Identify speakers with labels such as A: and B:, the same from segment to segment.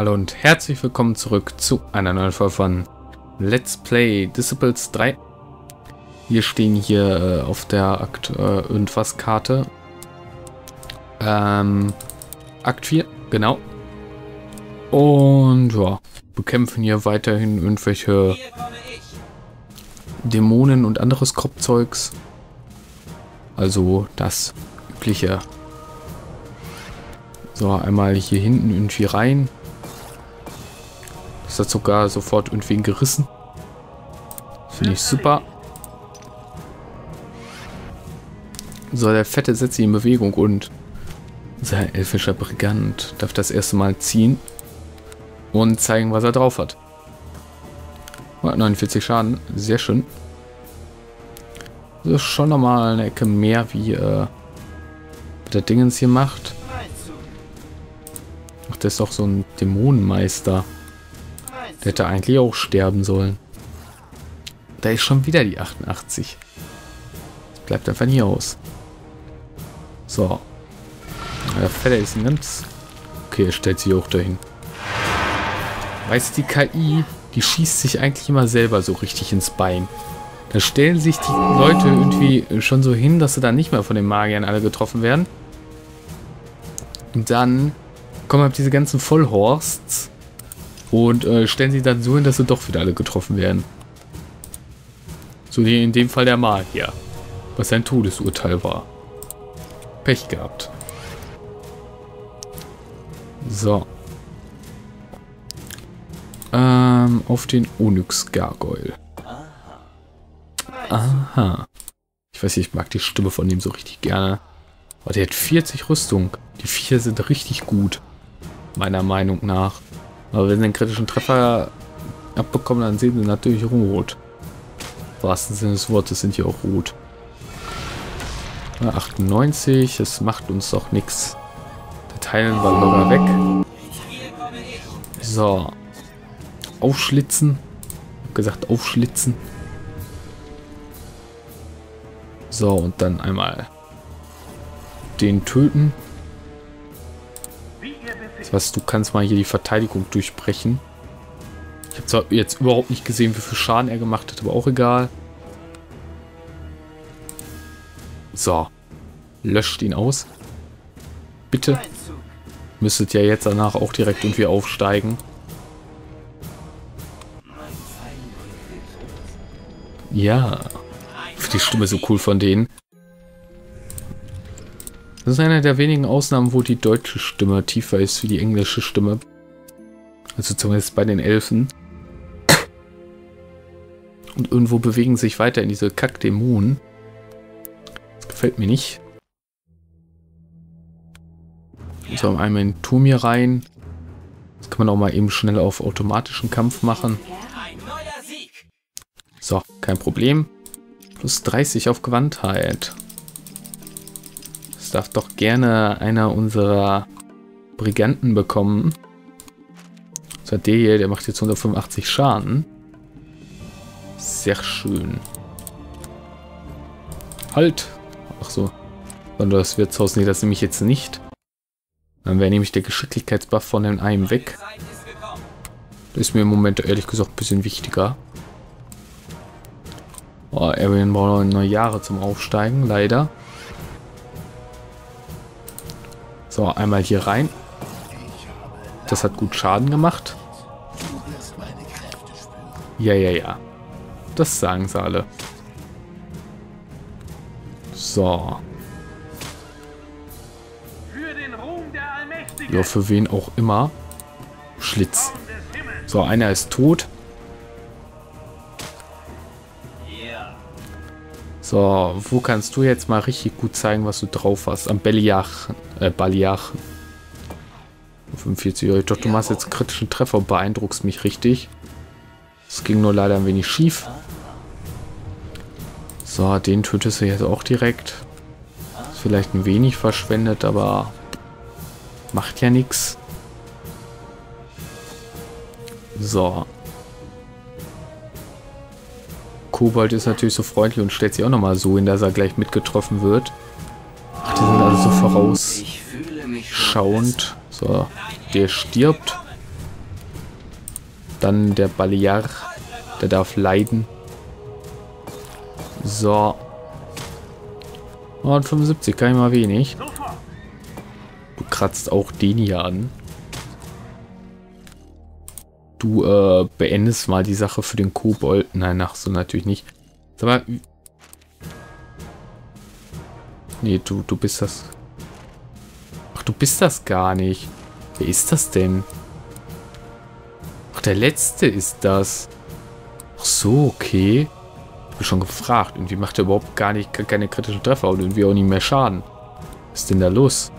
A: Hallo und herzlich willkommen zurück zu einer neuen Folge von Let's Play Disciples 3. Wir stehen hier äh, auf der Akt äh, irgendwas Karte. Ähm, Akt 4, genau. Und ja, bekämpfen hier weiterhin irgendwelche Dämonen und anderes Kropfzeugs. Also das übliche. So, einmal hier hinten irgendwie rein. Das hat sogar sofort irgendwie gerissen. Finde ich super. So, der Fette setzt sich in Bewegung und sein elfischer Brigant darf das erste Mal ziehen und zeigen, was er drauf hat. 49 Schaden, sehr schön. Das ist schon nochmal eine Ecke mehr, wie äh, der Dingens hier macht. Ach, der ist doch so ein Dämonenmeister. Der hätte eigentlich auch sterben sollen. Da ist schon wieder die 88. Das bleibt einfach nie aus. So. Der Fetter ist ein ganz... Okay, er stellt sich auch dahin. Weißt du, die KI, die schießt sich eigentlich immer selber so richtig ins Bein. Da stellen sich die Leute irgendwie schon so hin, dass sie dann nicht mehr von den Magiern alle getroffen werden. Und dann kommen halt diese ganzen Vollhorsts und äh, stellen sie dann so hin, dass sie doch wieder alle getroffen werden. So wie in dem Fall der Magier, was sein Todesurteil war. Pech gehabt. So. Ähm, auf den Onyx Gargoyle. Aha. Ich weiß nicht, ich mag die Stimme von ihm so richtig gerne. Aber der hat 40 Rüstung. Die vier sind richtig gut. Meiner Meinung nach. Aber wenn sie einen kritischen Treffer abbekommen, dann sehen sie natürlich rot. Im wahrsten Sinne des Wortes sind die auch rot. 98, das macht uns doch nichts. Da teilen wir locker weg. So. Aufschlitzen. Ich hab gesagt, aufschlitzen. So, und dann einmal den töten. Das heißt, du kannst mal hier die Verteidigung durchbrechen. Ich habe zwar jetzt überhaupt nicht gesehen, wie viel Schaden er gemacht hat, aber auch egal. So. Löscht ihn aus. Bitte. Müsstet ja jetzt danach auch direkt irgendwie aufsteigen. Ja. Die Stimme so cool von denen. Das ist eine der wenigen Ausnahmen, wo die deutsche Stimme tiefer ist wie die englische Stimme. Also zumindest bei den Elfen. Und irgendwo bewegen sich weiter in diese Kackdämonen. Das gefällt mir nicht. So, einmal in den Turm hier rein. Das kann man auch mal eben schnell auf automatischen Kampf machen. So, kein Problem. Plus 30 auf Gewandtheit. Das darf doch gerne einer unserer Briganten bekommen. So, der hier, der macht jetzt 185 Schaden. Sehr schön. Halt! Ach so. Und das Wirtshaus, nee, das nehme ich jetzt nicht. Dann wäre nämlich der Geschicklichkeitsbuff von den einem weg. Das ist mir im Moment ehrlich gesagt ein bisschen wichtiger. Oh, Arian braucht noch Jahre zum Aufsteigen, leider. So, einmal hier rein. Das hat gut Schaden gemacht. Ja, ja, ja. Das sagen sie alle. So. Ja, für wen auch immer. Schlitz. So, einer ist tot. So, wo kannst du jetzt mal richtig gut zeigen, was du drauf hast? Am Beliach, äh, Baliach. 45 Euro. Doch, du machst jetzt kritischen Treffer, beeindruckst mich richtig. Es ging nur leider ein wenig schief. So, den tötest du jetzt auch direkt. Ist vielleicht ein wenig verschwendet, aber macht ja nichts. So. Kobold ist natürlich so freundlich und stellt sich auch nochmal so hin, dass er gleich mitgetroffen wird. Ach, die sind also so vorausschauend. So, der stirbt. Dann der Balear. Der darf leiden. So. 175, kann ich mal wenig. Du kratzt auch den hier an. Du äh, beendest mal die Sache für den Kobold. Nein, ach so natürlich nicht. Sag mal. Nee, du, du bist das. Ach, du bist das gar nicht. Wer ist das denn? Ach, der letzte ist das. Ach so, okay. Ich habe schon gefragt. Irgendwie macht er überhaupt gar nicht keine kritischen Treffer und irgendwie auch nicht mehr Schaden. Was ist denn da los?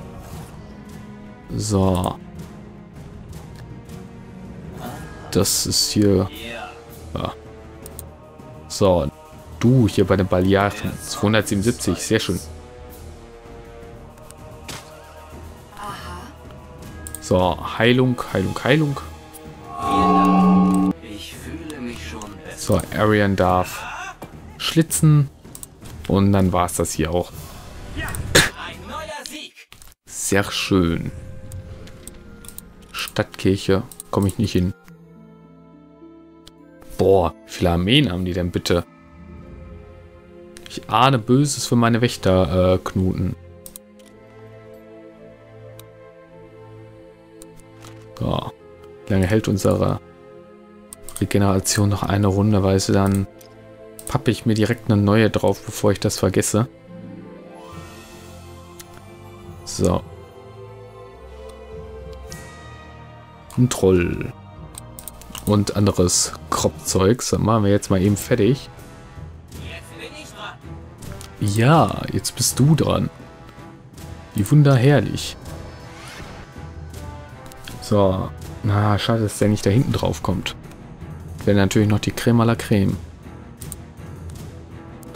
A: So. Das ist hier... Ja. So. Du hier bei den Balearen. 277. Sehr schön. So, Heilung, Heilung, Heilung. So, Arian darf schlitzen. Und dann war es das hier auch. Sehr schön. Stadtkirche. Komme ich nicht hin. Boah, wie viele Armeen haben die denn bitte? Ich ahne Böses für meine Wächterknuten. Äh, so. Wie lange hält unsere Regeneration noch eine Runde, weil dann pappe ich mir direkt eine neue drauf, bevor ich das vergesse. So. Ein Troll. Und anderes Kropfzeug. So, machen wir jetzt mal eben fertig. Ja, jetzt bist du dran. Wie wunderherrlich. So. Na, schade, dass der nicht da hinten drauf kommt. Wäre natürlich noch die Creme à la Creme.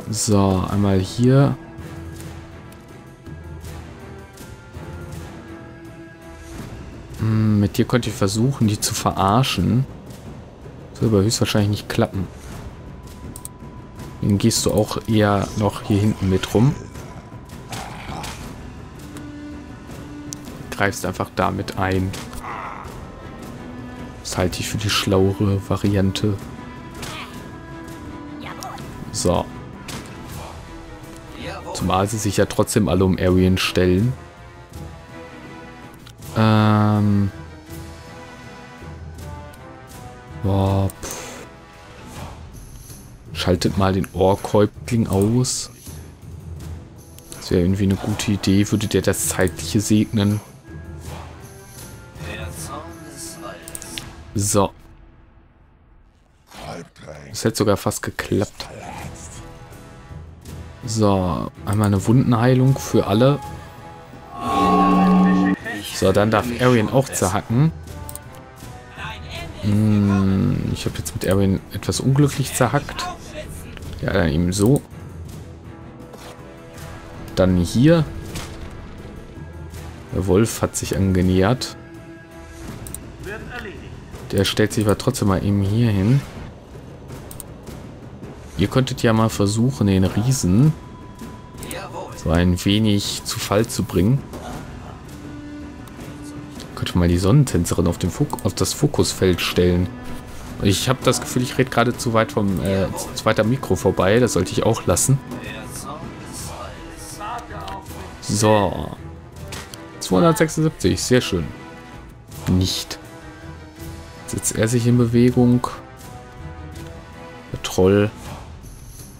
A: So, einmal hier. Hm, mit dir konnte ich versuchen, die zu verarschen. Wird aber höchstwahrscheinlich nicht klappen. Dann gehst du auch eher noch hier hinten mit rum. Greifst einfach damit ein. Das halte ich für die schlauere Variante. So. Zumal sie sich ja trotzdem alle um Arian stellen. Ähm. Schaltet mal den Ohrkäuptling aus. Das wäre irgendwie eine gute Idee. Würde der das Zeitliche segnen? So. Das hätte sogar fast geklappt. So, einmal eine Wundenheilung für alle. So, dann darf Arian auch zerhacken. Hm, ich habe jetzt mit Arian etwas unglücklich zerhackt. Ja, dann eben so. Dann hier. Der Wolf hat sich angenähert. Der stellt sich aber trotzdem mal eben hier hin. Ihr könntet ja mal versuchen, den Riesen so ein wenig zu Fall zu bringen. Könnte mal die Sonnentänzerin auf, den auf das Fokusfeld stellen. Ich habe das Gefühl, ich rede gerade zu weit vom äh, zu am Mikro vorbei. Das sollte ich auch lassen. So. 276, sehr schön. Nicht. Setzt er sich in Bewegung. Der Troll.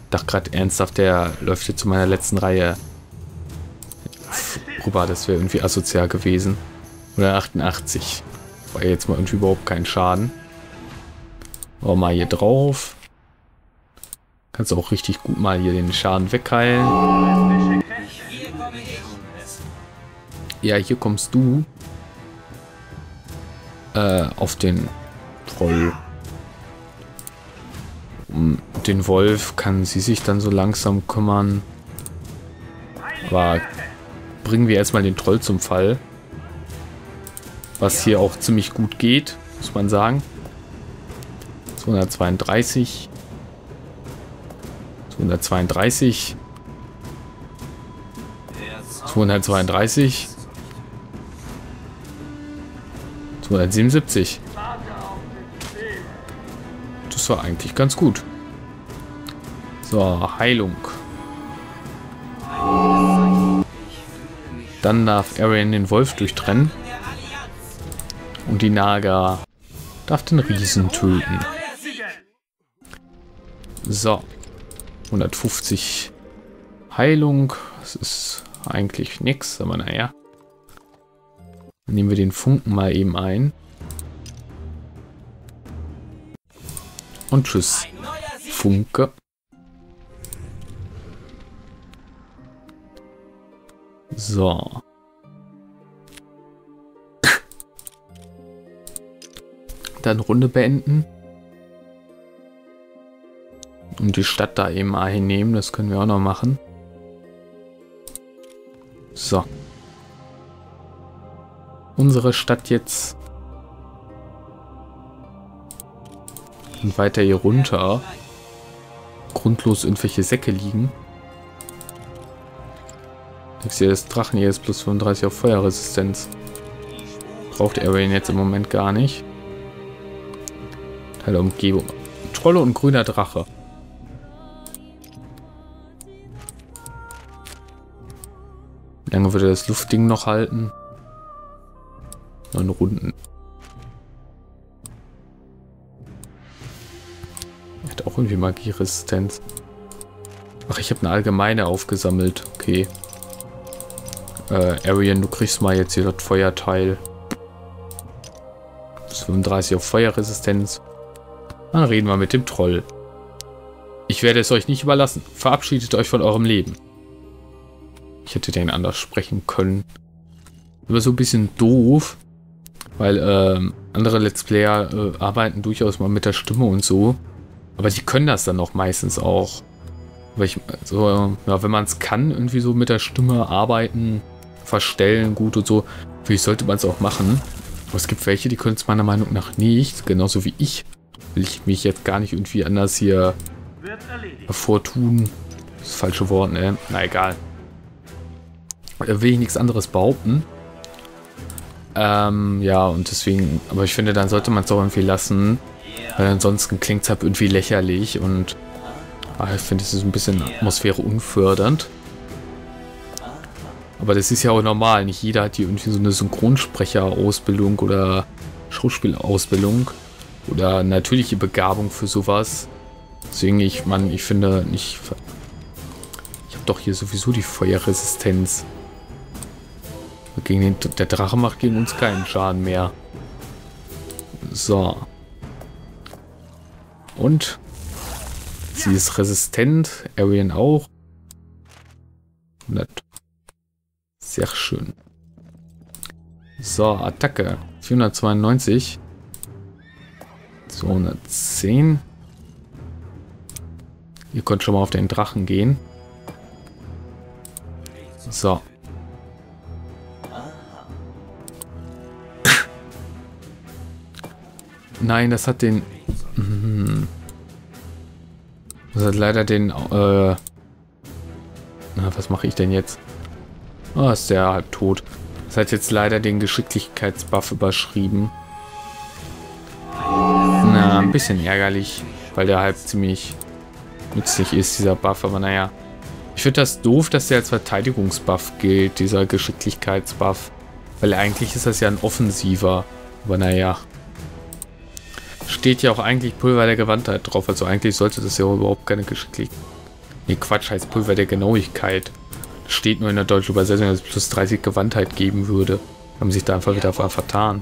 A: Dachte gerade ernsthaft, der läuft jetzt zu meiner letzten Reihe rüber. Das wäre irgendwie asozial gewesen. Oder 88. War jetzt mal irgendwie überhaupt kein Schaden. Aber mal hier drauf. Kannst auch richtig gut mal hier den Schaden wegheilen. Ja, hier kommst du. Äh, auf den Troll. Um den Wolf kann sie sich dann so langsam kümmern. Aber bringen wir erstmal den Troll zum Fall. Was hier auch ziemlich gut geht, muss man sagen. 232. 232. 232. 277. das war eigentlich ganz gut. So, Heilung. Dann darf Arian den Wolf durchtrennen. Und die Naga darf den Riesen töten. So. 150 Heilung. Das ist eigentlich nichts, aber naja. Dann nehmen wir den Funken mal eben ein. Und tschüss. Funke. So. Dann Runde beenden. Und die Stadt da eben einnehmen. Das können wir auch noch machen. So. Unsere Stadt jetzt. Und weiter hier runter. Grundlos irgendwelche Säcke liegen. Ich sehe, das Drachen hier ist plus 35 auf Feuerresistenz. Braucht Arrayn jetzt im Moment gar nicht. Teil der Umgebung. Trolle und grüner Drache. Wie lange würde das Luftding noch halten? Neun Runden. Hat auch irgendwie Magieresistenz. Ach, ich habe eine allgemeine aufgesammelt. Okay. Äh, Arian, du kriegst mal jetzt hier das Feuerteil. Bis 35 auf Feuerresistenz. Dann reden wir mit dem Troll. Ich werde es euch nicht überlassen. Verabschiedet euch von eurem Leben. Ich hätte den anders sprechen können. Aber so ein bisschen doof. Weil ähm, andere Let's Player äh, arbeiten durchaus mal mit der Stimme und so. Aber die können das dann auch meistens auch. Aber ich, so, ja, wenn man es kann, irgendwie so mit der Stimme arbeiten, verstellen, gut und so. Wie sollte man es auch machen. Aber es gibt welche, die können es meiner Meinung nach nicht. Genauso wie ich. Will ich mich jetzt gar nicht irgendwie anders hier hervortun. Das falsche Wort, ne? Na egal. Da will ich nichts anderes behaupten. Ähm, ja, und deswegen, aber ich finde, dann sollte man es auch irgendwie lassen. Weil ansonsten klingt es halt irgendwie lächerlich und ach, ich finde, es ist ein bisschen Atmosphäre unfördernd. Aber das ist ja auch normal. Nicht jeder hat hier irgendwie so eine Synchronsprecherausbildung oder Schauspielausbildung oder natürliche Begabung für sowas. Deswegen, ich, man, ich finde nicht. Ich habe doch hier sowieso die Feuerresistenz. Gegen den, der Drache macht gegen uns keinen Schaden mehr. So. Und sie ist resistent. Arian auch. 100 sehr schön. So, Attacke. 492. 210. Ihr könnt schon mal auf den Drachen gehen. So. Nein, das hat den... Mhm. Das hat leider den... Äh, na, was mache ich denn jetzt? Oh, ist der halb tot. Das hat jetzt leider den Geschicklichkeitsbuff überschrieben. Na, ein bisschen ärgerlich, weil der halb ziemlich nützlich ist, dieser Buff. Aber naja. Ich finde das doof, dass der als Verteidigungsbuff gilt, dieser Geschicklichkeitsbuff. Weil eigentlich ist das ja ein offensiver. Aber naja. Steht ja auch eigentlich Pulver der Gewandtheit drauf. Also eigentlich sollte das ja überhaupt keine Geschicklichkeit... Nee, Quatsch, heißt Pulver der Genauigkeit steht nur in der deutschen Übersetzung, dass es plus 30 Gewandtheit geben würde. Haben sich da einfach wieder vertan.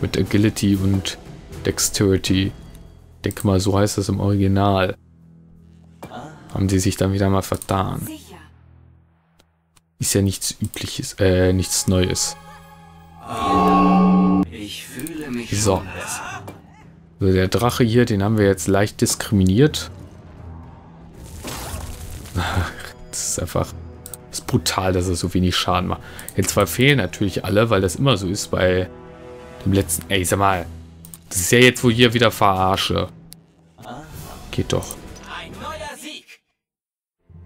A: Mit Agility und Dexterity. Ich denke mal, so heißt das im Original. Haben sie sich dann wieder mal vertan. Ist ja nichts Übliches, äh, nichts Neues. so. Also der Drache hier, den haben wir jetzt leicht diskriminiert. Das ist einfach das ist brutal, dass er so wenig Schaden macht. Jetzt verfehlen natürlich alle, weil das immer so ist bei dem letzten... Ey, sag mal. Das ist ja jetzt wohl hier wieder Verarsche. Geht doch.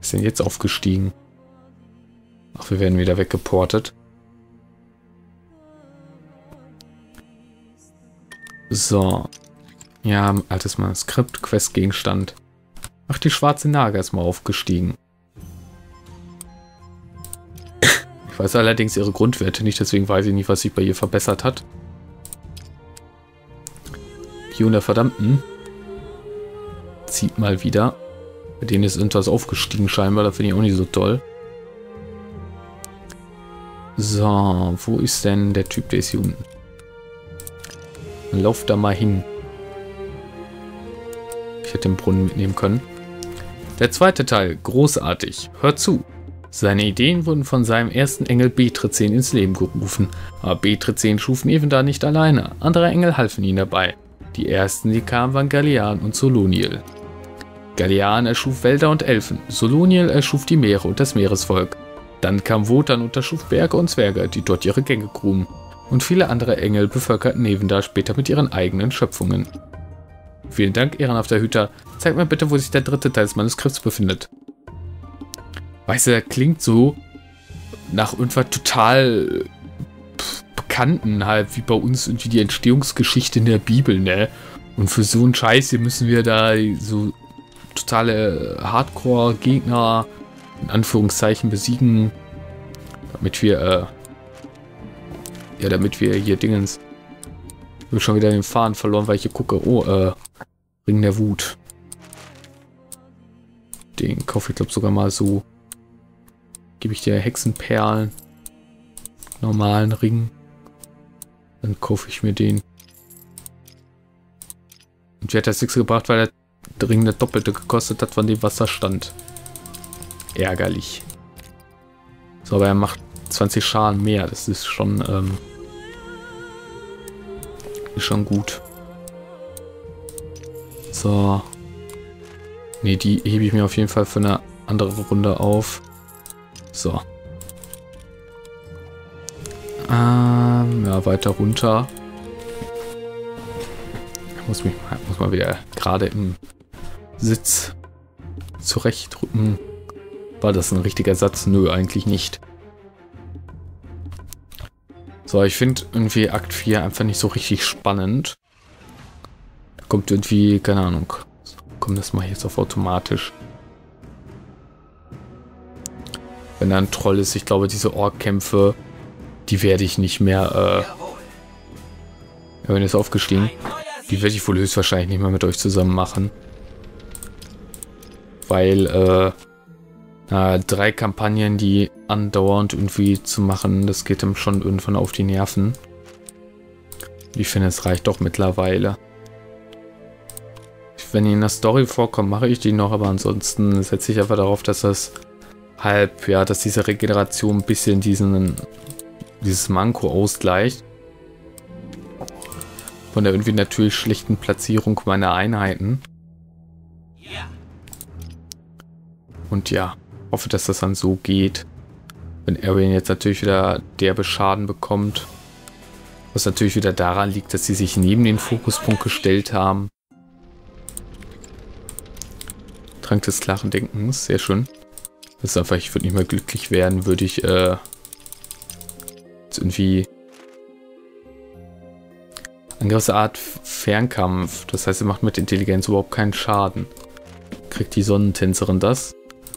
A: Ist denn jetzt aufgestiegen? Ach, wir werden wieder weggeportet. So. Ja, altes Manuskript, Questgegenstand. Ach, die schwarze Nager ist mal aufgestiegen. Ich weiß allerdings ihre Grundwerte nicht, deswegen weiß ich nicht, was sich bei ihr verbessert hat. Der Verdammten. Zieht mal wieder. Bei denen ist irgendwas aufgestiegen scheinbar, da finde ich auch nicht so toll. So, wo ist denn der Typ, der ist hier unten? Dann lauf da mal hin. Ich hätte den Brunnen mitnehmen können. Der zweite Teil, großartig. Hört zu. Seine Ideen wurden von seinem ersten Engel Betrezén ins Leben gerufen, aber Betrezén schufen Evendar nicht alleine. Andere Engel halfen ihm dabei. Die ersten, die kamen, waren Gallian und Soloniel. Gallian erschuf Wälder und Elfen, Soloniel erschuf die Meere und das Meeresvolk. Dann kam Wotan und erschuf Berge und Zwerge, die dort ihre Gänge gruben. Und viele andere Engel bevölkerten Nevendar später mit ihren eigenen Schöpfungen. Vielen Dank, ehrenhafter Hüter. Zeig mir bitte, wo sich der dritte Teil des Manuskripts befindet. Weißt du, der klingt so nach irgendwas total Bekannten halt, wie bei uns irgendwie die Entstehungsgeschichte in der Bibel, ne? Und für so einen Scheiß hier müssen wir da so totale Hardcore-Gegner in Anführungszeichen besiegen, damit wir, äh, ja, damit wir hier Dingens, ich habe schon wieder den Faden verloren, weil ich hier gucke, oh, äh, Ring der Wut. Den kaufe ich glaube sogar mal so. Gebe ich dir Hexenperlen. Normalen Ring. Dann kaufe ich mir den. Und wie hat das nichts gebracht, weil der Ring das Doppelte gekostet hat von dem, was da stand. Ärgerlich. So, aber er macht 20 Schaden mehr. Das ist schon, ähm, ist schon gut. So. Ne, die hebe ich mir auf jeden Fall für eine andere Runde auf. So. Ähm, ja, weiter runter. Muss mich muss mal wieder gerade im Sitz zurechtrücken. War das ein richtiger Satz? Nö, eigentlich nicht. So, ich finde irgendwie Akt 4 einfach nicht so richtig spannend. Da kommt irgendwie, keine Ahnung. Komm, das mache ich jetzt auf automatisch. wenn da ein Troll ist. Ich glaube, diese Ork-Kämpfe, die werde ich nicht mehr, äh, wenn ist aufgestiegen, die werde ich wohl höchstwahrscheinlich nicht mehr mit euch zusammen machen. Weil, äh, äh, drei Kampagnen, die andauernd irgendwie zu machen, das geht ihm schon irgendwann auf die Nerven. Ich finde, es reicht doch mittlerweile. Wenn die in der Story vorkommen, mache ich die noch, aber ansonsten setze ich einfach darauf, dass das halb, ja, dass diese Regeneration ein bisschen diesen, dieses Manko ausgleicht. Von der irgendwie natürlich schlechten Platzierung meiner Einheiten. Und ja, hoffe, dass das dann so geht. Wenn Arian jetzt natürlich wieder derbe Schaden bekommt. Was natürlich wieder daran liegt, dass sie sich neben den Fokuspunkt gestellt haben. Trank des klaren Denkens, sehr schön. Das ist einfach, ich würde nicht mehr glücklich werden, würde ich äh, irgendwie eine gewisse Art Fernkampf. Das heißt, er macht mit Intelligenz überhaupt keinen Schaden. Kriegt die Sonnentänzerin das.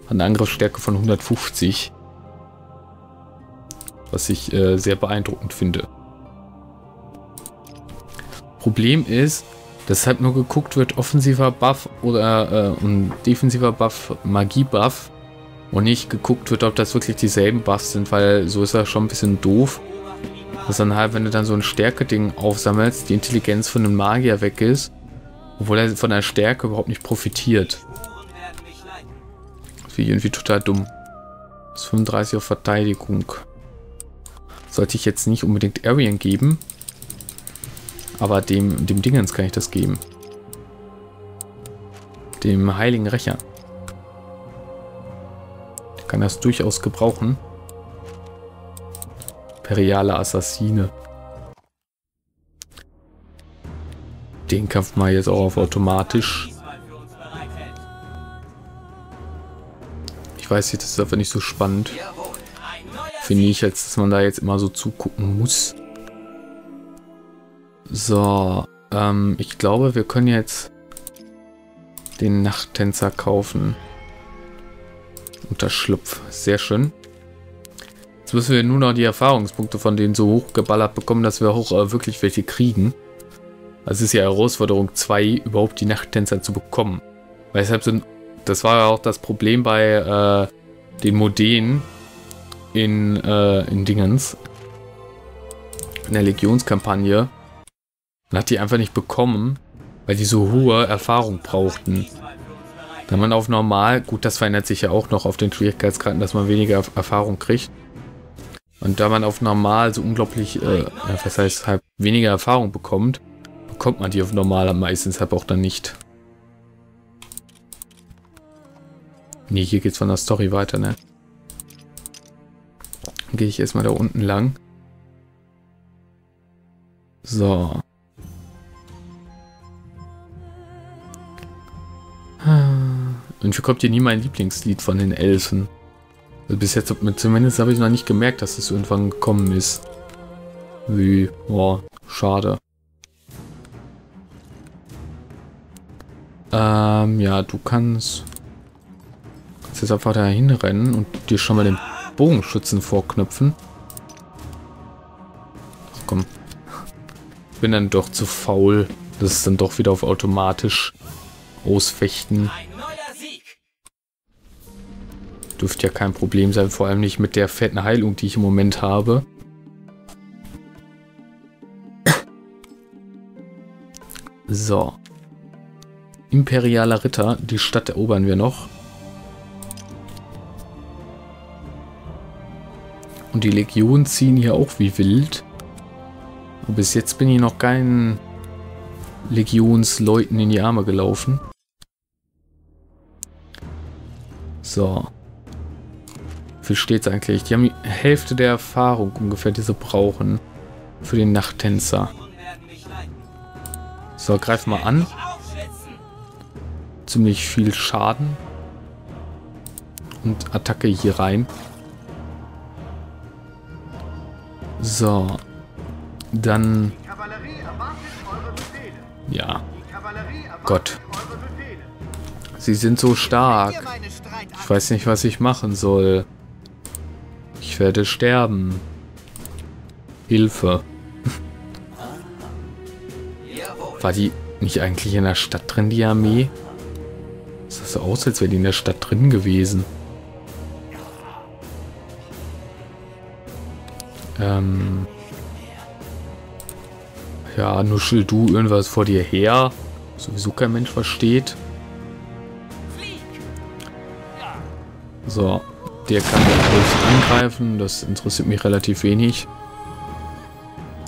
A: Eine Angriffsstärke von 150. Was ich äh, sehr beeindruckend finde. Problem ist, dass halt nur geguckt wird, offensiver Buff oder äh, ein defensiver Buff, Magie-Buff und nicht geguckt wird, ob das wirklich dieselben Buffs sind, weil so ist er schon ein bisschen doof. Dass dann halt, wenn du dann so ein Stärke-Ding aufsammelst, die Intelligenz von einem Magier weg ist, obwohl er von der Stärke überhaupt nicht profitiert. Ist irgendwie total dumm. Das ist 35 auf Verteidigung. Sollte ich jetzt nicht unbedingt Arian geben, aber dem, dem Dingens kann ich das geben. Dem Heiligen Rächer kann das durchaus gebrauchen. Imperiale Assassine. Den Kampf mal jetzt auch auf automatisch. Weiß nicht, das ist einfach nicht so spannend. Finde ich jetzt, dass man da jetzt immer so zugucken muss. So, Ähm, ich glaube, wir können jetzt den Nachttänzer kaufen. Unterschlupf. Sehr schön. Jetzt müssen wir nur noch die Erfahrungspunkte von denen so hochgeballert bekommen, dass wir auch äh, wirklich welche kriegen. Also es ist ja Herausforderung 2, überhaupt die Nachttänzer zu bekommen. Weshalb sind, das war ja auch das Problem bei äh, den Modeen in, äh, in Dingens. In der Legionskampagne. Man hat die einfach nicht bekommen, weil die so hohe Erfahrung brauchten. Da man auf normal, gut, das verändert sich ja auch noch auf den Schwierigkeitsgraden, dass man weniger Erfahrung kriegt. Und da man auf normal so unglaublich, äh, was heißt, halt weniger Erfahrung bekommt, bekommt man die auf normal meistens halt auch dann nicht. Nee, hier geht's von der Story weiter, ne? Dann gehe ich erstmal da unten lang. So. Und hier kommt hier nie mein Lieblingslied von den Elfen. Also bis jetzt, zumindest habe ich noch nicht gemerkt, dass es irgendwann gekommen ist. Wie, boah, schade. Ähm, ja, du kannst, kannst jetzt einfach da hinrennen und dir schon mal den Bogenschützen vorknüpfen. Ach komm. Bin dann doch zu faul. Das ist dann doch wieder auf automatisch ausfechten. Dürfte ja kein Problem sein, vor allem nicht mit der fetten Heilung, die ich im Moment habe. So. Imperialer Ritter, die Stadt erobern wir noch. Und die Legionen ziehen hier auch wie wild. Und bis jetzt bin ich noch keinen Legionsleuten in die Arme gelaufen. So viel steht es eigentlich? Die haben die Hälfte der Erfahrung ungefähr, die sie brauchen für den Nachttänzer. So, greif mal an. Ziemlich viel Schaden. Und Attacke hier rein. So. Dann... Ja. Gott. Sie sind so stark. Ich weiß nicht, was ich machen soll. Ich werde sterben. Hilfe. War die nicht eigentlich in der Stadt drin, die Armee? Sah so aus, als wäre die in der Stadt drin gewesen. Ähm... Ja, nuschel du irgendwas vor dir her. Sowieso kein Mensch versteht. So. Der kann ruhig angreifen, das interessiert mich relativ wenig.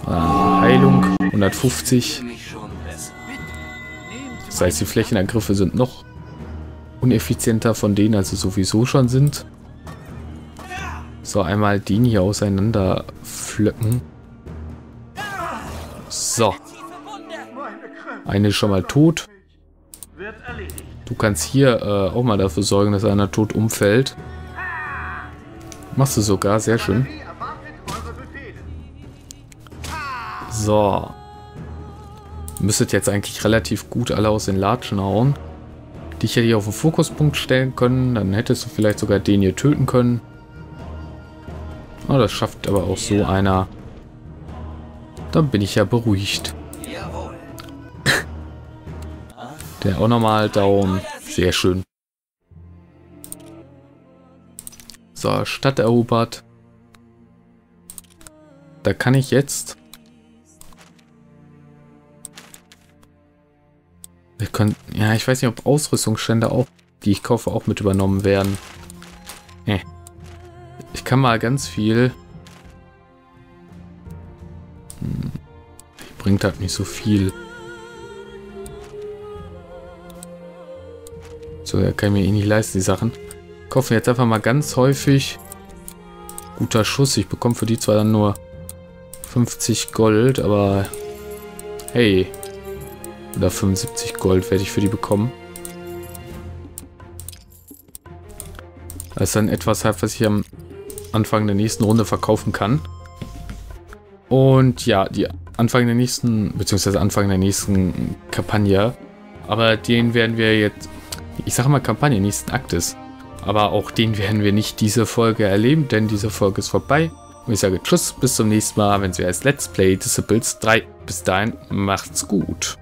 A: Äh, Heilung 150. Das heißt, die Flächenangriffe sind noch uneffizienter von denen, als sie sowieso schon sind. So, einmal den hier auseinander pflücken. So. Eine ist schon mal tot. Du kannst hier äh, auch mal dafür sorgen, dass einer tot umfällt. Machst du sogar, sehr schön. So. Müsstet jetzt eigentlich relativ gut alle aus den Latschen hauen. Dich hätte ich auf den Fokuspunkt stellen können, dann hättest du vielleicht sogar den hier töten können. Oh, das schafft aber auch so einer. Dann bin ich ja beruhigt. Der auch nochmal down. Sehr schön. So, Stadt erobert. Da kann ich jetzt... Wir können, ja, ich weiß nicht, ob Ausrüstungsstände auch, die ich kaufe, auch mit übernommen werden. Eh. Ich kann mal ganz viel... Hm. Bringt halt nicht so viel. So, da kann ich mir eh nicht leisten, die Sachen kaufe jetzt einfach mal ganz häufig guter Schuss. Ich bekomme für die zwar dann nur 50 Gold, aber hey, oder 75 Gold werde ich für die bekommen. Das ist dann etwas was ich am Anfang der nächsten Runde verkaufen kann. Und ja, die Anfang der nächsten, beziehungsweise Anfang der nächsten Kampagne. Aber den werden wir jetzt, ich sage mal Kampagne nächsten Aktes. Aber auch den werden wir nicht diese Folge erleben, denn diese Folge ist vorbei. Und ich sage Tschüss, bis zum nächsten Mal, wenn es wieder als Let's Play Disciples 3. Bis dahin, macht's gut.